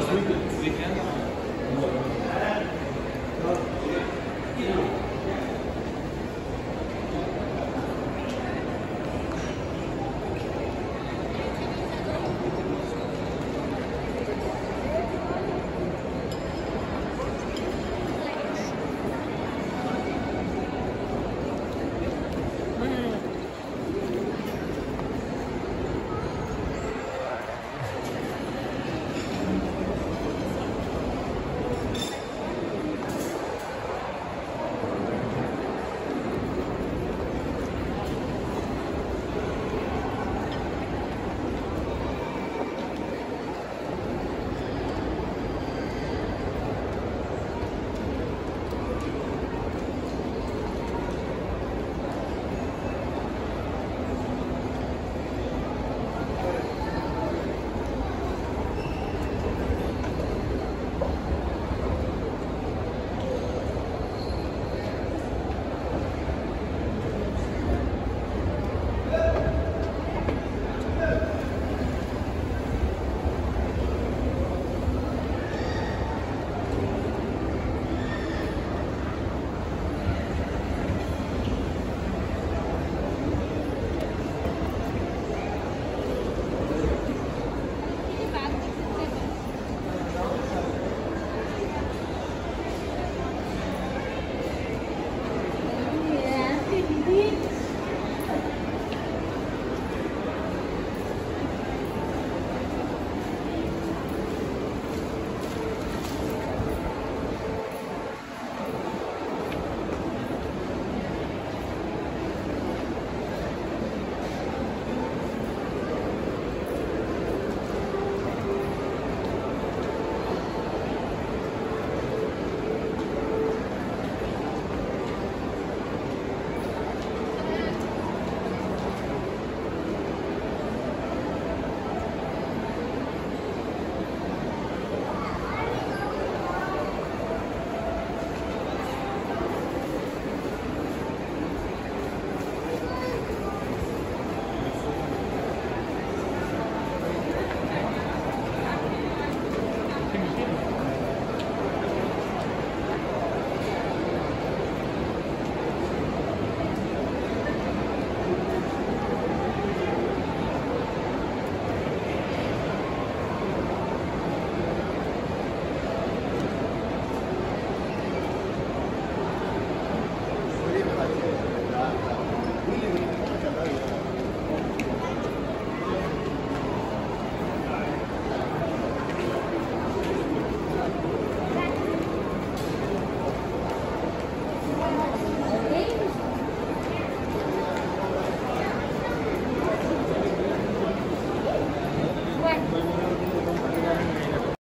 last week